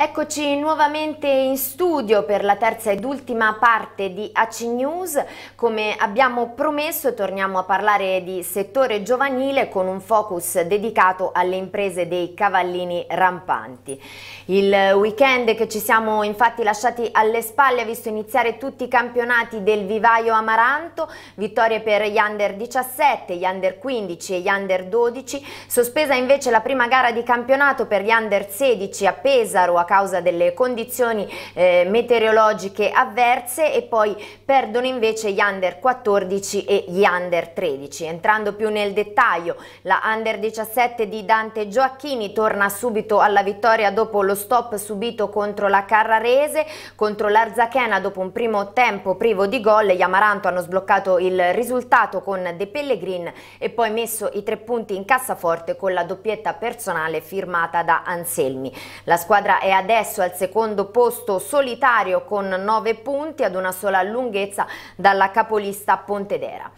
Eccoci nuovamente in studio per la terza ed ultima parte di AC News. Come abbiamo promesso torniamo a parlare di settore giovanile con un focus dedicato alle imprese dei cavallini rampanti. Il weekend che ci siamo infatti lasciati alle spalle ha visto iniziare tutti i campionati del vivaio Amaranto, vittorie per gli under 17, gli under 15 e gli under 12, sospesa invece la prima gara di campionato per gli under 16 a Pesaro a causa delle condizioni eh, meteorologiche avverse e poi perdono invece gli under 14 e gli under 13. Entrando più nel dettaglio, la under 17 di Dante Gioacchini torna subito alla vittoria dopo lo stop subito contro la Carrarese, contro l'Arzachena dopo un primo tempo privo di gol, gli Amaranto hanno sbloccato il risultato con De Pellegrin e poi messo i tre punti in cassaforte con la doppietta personale firmata da Anselmi. La squadra è adesso al secondo posto solitario con 9 punti ad una sola lunghezza dalla capolista Pontedera.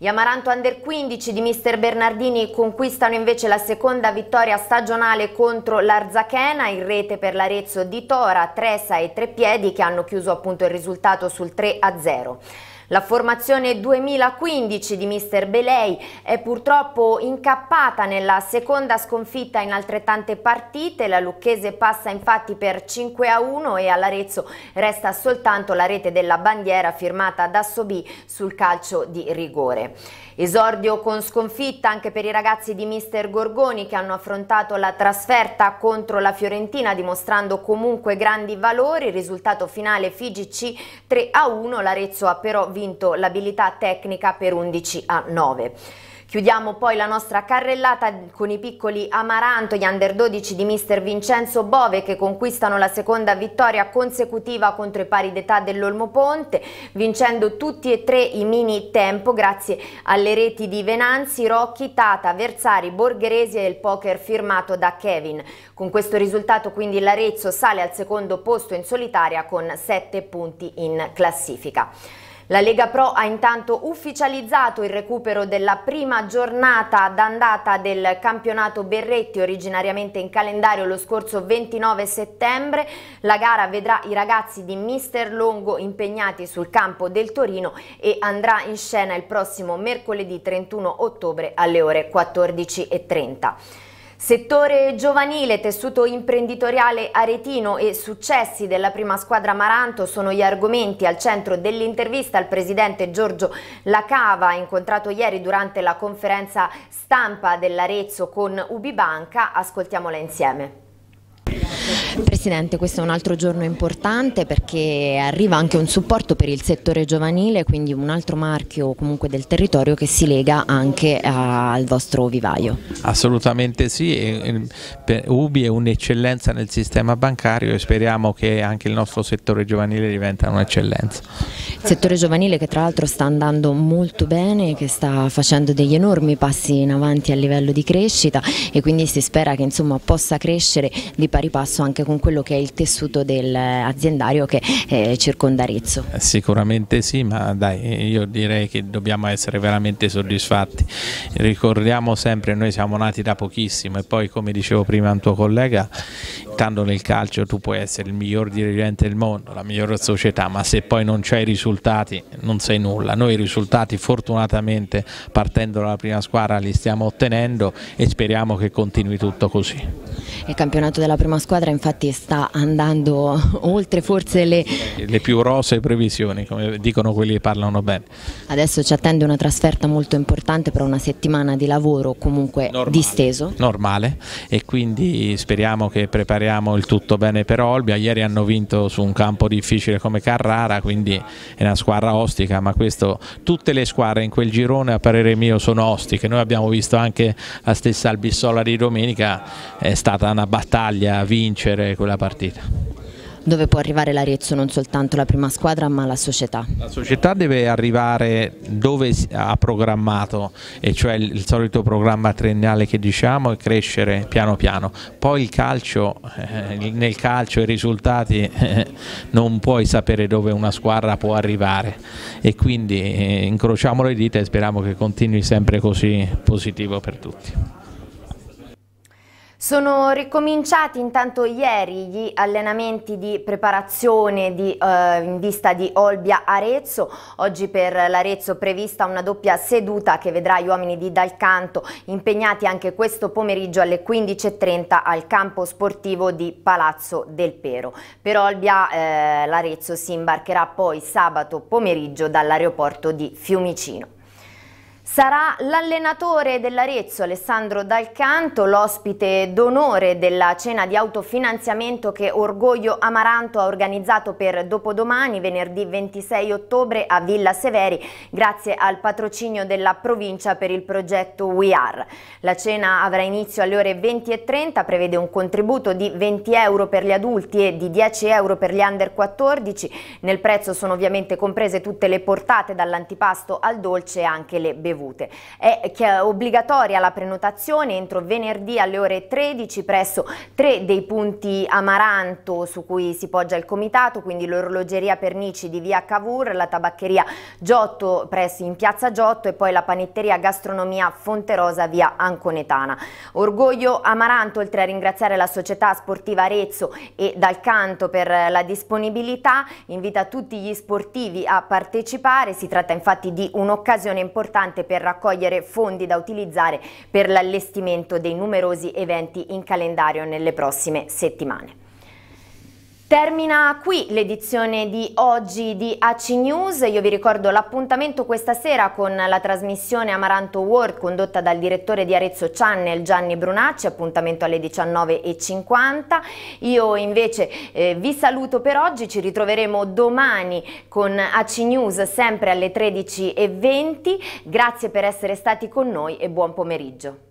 Gli Amaranto Under 15 di mister Bernardini conquistano invece la seconda vittoria stagionale contro l'Arzachena in rete per l'Arezzo di Tora, Tresa e Treppiedi che hanno chiuso appunto il risultato sul 3-0. La formazione 2015 di mister Belei è purtroppo incappata nella seconda sconfitta in altrettante partite, la Lucchese passa infatti per 5 a 1 e all'Arezzo resta soltanto la rete della bandiera firmata da Sobì sul calcio di rigore. Esordio con sconfitta anche per i ragazzi di mister Gorgoni che hanno affrontato la trasferta contro la Fiorentina dimostrando comunque grandi valori, risultato finale FIGC 3 a 1, l'Arezzo ha però vinto l'abilità tecnica per 11 a 9. Chiudiamo poi la nostra carrellata con i piccoli Amaranto, gli under 12 di mister Vincenzo Bove che conquistano la seconda vittoria consecutiva contro i pari d'età dell'Olmo Ponte, vincendo tutti e tre i mini tempo grazie alle reti di Venanzi, Rocchi, Tata, Versari, Borgheresi e il poker firmato da Kevin. Con questo risultato quindi l'Arezzo sale al secondo posto in solitaria con 7 punti in classifica. La Lega Pro ha intanto ufficializzato il recupero della prima giornata d'andata del campionato Berretti originariamente in calendario lo scorso 29 settembre. La gara vedrà i ragazzi di Mister Longo impegnati sul campo del Torino e andrà in scena il prossimo mercoledì 31 ottobre alle ore 14.30. Settore giovanile, tessuto imprenditoriale aretino e successi della prima squadra Maranto sono gli argomenti al centro dell'intervista al presidente Giorgio Lacava, incontrato ieri durante la conferenza stampa dell'Arezzo con Ubibanca. Ascoltiamola insieme. Presidente, questo è un altro giorno importante perché arriva anche un supporto per il settore giovanile, quindi un altro marchio comunque del territorio che si lega anche al vostro vivaio. Assolutamente sì, Ubi è un'eccellenza nel sistema bancario e speriamo che anche il nostro settore giovanile diventa un'eccellenza. Settore giovanile che tra l'altro sta andando molto bene, che sta facendo degli enormi passi in avanti a livello di crescita e quindi si spera che insomma, possa crescere di pari passo anche con quello che è il tessuto del aziendario che eh, circonda Arezzo. Sicuramente sì, ma dai, io direi che dobbiamo essere veramente soddisfatti. Ricordiamo sempre, noi siamo nati da pochissimo e poi come dicevo prima un tuo collega, stando nel calcio tu puoi essere il miglior dirigente del mondo, la migliore società, ma se poi non c'hai risultati non sei nulla. Noi i risultati fortunatamente partendo dalla prima squadra li stiamo ottenendo e speriamo che continui tutto così. Il campionato della prima squadra infatti sta andando oltre forse le... le più rose previsioni, come dicono quelli che parlano bene. Adesso ci attende una trasferta molto importante per una settimana di lavoro comunque normale, disteso. Normale e quindi speriamo che prepariamo il tutto bene per Olbia, ieri hanno vinto su un campo difficile come Carrara, quindi è una squadra ostica, ma questo, tutte le squadre in quel girone a parere mio sono ostiche, noi abbiamo visto anche la stessa Albissola di domenica, è stata una battaglia vincere quella partita dove può arrivare l'Arezzo, non soltanto la prima squadra ma la società. La società deve arrivare dove ha programmato, e cioè il, solito programma triennale che diciamo e crescere piano piano. Poi il calcio, eh, nel calcio i risultati eh, non puoi sapere dove una squadra può arrivare e quindi eh, incrociamo le dita e speriamo che continui sempre così positivo per tutti. Sono ricominciati intanto ieri gli allenamenti di preparazione di, eh, in vista di Olbia Arezzo, oggi per l'Arezzo prevista una doppia seduta che vedrà gli uomini di Dalcanto impegnati anche questo pomeriggio alle 15.30 al campo sportivo di Palazzo del Pero. Per Olbia eh, l'Arezzo si imbarcherà poi sabato pomeriggio dall'aeroporto di Fiumicino. Sarà l'allenatore dell'Arezzo Alessandro Dalcanto l'ospite d'onore della cena di autofinanziamento che Orgoglio Amaranto ha organizzato per dopodomani venerdì 26 ottobre a Villa Severi grazie al patrocinio della provincia per il progetto We Are. La cena avrà inizio alle ore 20.30, prevede un contributo di 20 euro per gli adulti e di 10 euro per gli under 14. Nel prezzo sono ovviamente comprese tutte le portate dall'antipasto al dolce e anche le bevute bevute. È obbligatoria la prenotazione entro venerdì alle ore 13 presso tre dei punti Amaranto su cui si poggia il comitato, quindi l'orologeria Pernici di via Cavour, la tabaccheria Giotto presso in piazza Giotto e poi la panetteria Gastronomia Fonterosa via Anconetana. Orgoglio Amaranto, oltre a ringraziare la società sportiva Arezzo e dal canto per la disponibilità, invita tutti gli sportivi a partecipare, si tratta infatti di un'occasione importante per raccogliere fondi da utilizzare per l'allestimento dei numerosi eventi in calendario nelle prossime settimane. Termina qui l'edizione di oggi di AC News, io vi ricordo l'appuntamento questa sera con la trasmissione Amaranto World condotta dal direttore di Arezzo Channel Gianni Brunacci, appuntamento alle 19.50. Io invece eh, vi saluto per oggi, ci ritroveremo domani con AC News sempre alle 13.20, grazie per essere stati con noi e buon pomeriggio.